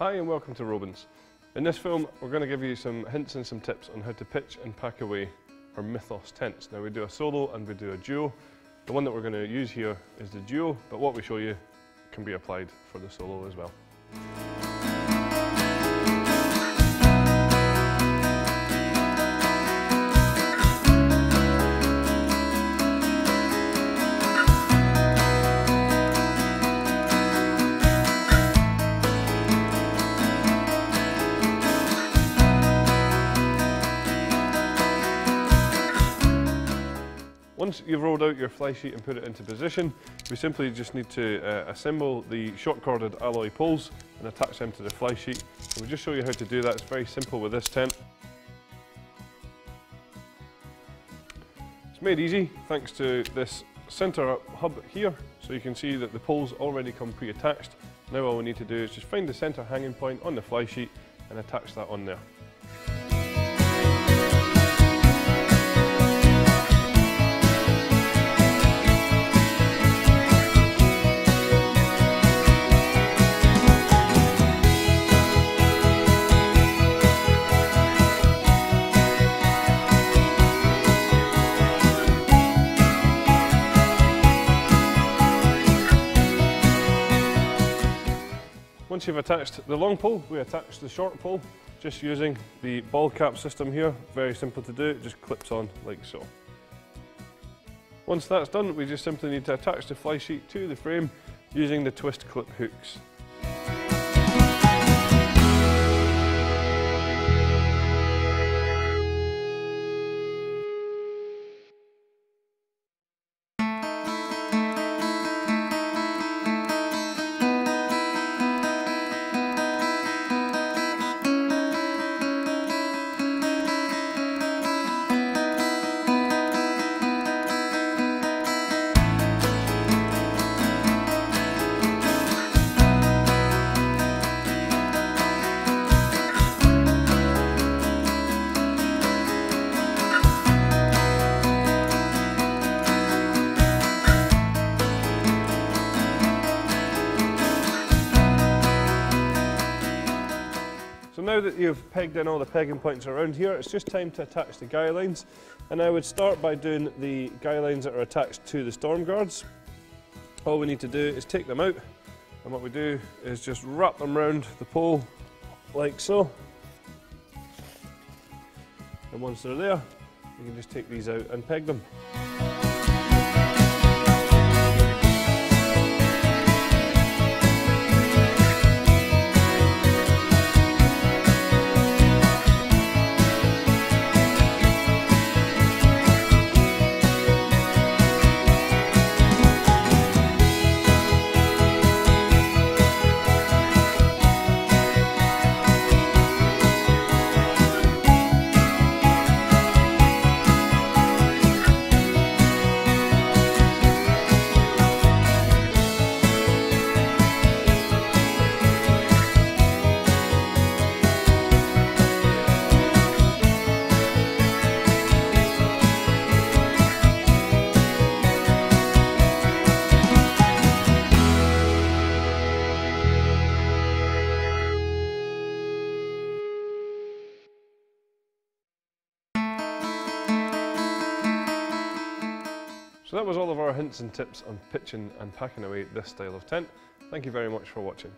Hi and welcome to Robens. In this film we're going to give you some hints and some tips on how to pitch and pack away our Mythos tents. Now we do a solo and we do a duo. The one that we're going to use here is the duo, but what we show you can be applied for the solo as well. Once you've rolled out your fly sheet and put it into position, we simply just need to uh, assemble the short corded alloy poles and attach them to the fly sheet. And we'll just show you how to do that. It's very simple with this tent. It's made easy thanks to this centre hub here. So you can see that the poles already come pre-attached. Now all we need to do is just find the centre hanging point on the fly sheet and attach that on there. Once you've attached the long pole, we attach the short pole just using the ball cap system here. Very simple to do, it just clips on like so. Once that's done, we just simply need to attach the fly sheet to the frame using the twist clip hooks. So now that you've pegged in all the pegging points around here, it's just time to attach the guy lines. And I would start by doing the guy lines that are attached to the storm guards. All we need to do is take them out, and what we do is just wrap them around the pole like so. And once they're there, you can just take these out and peg them. So that was all of our hints and tips on pitching and packing away this style of tent. Thank you very much for watching.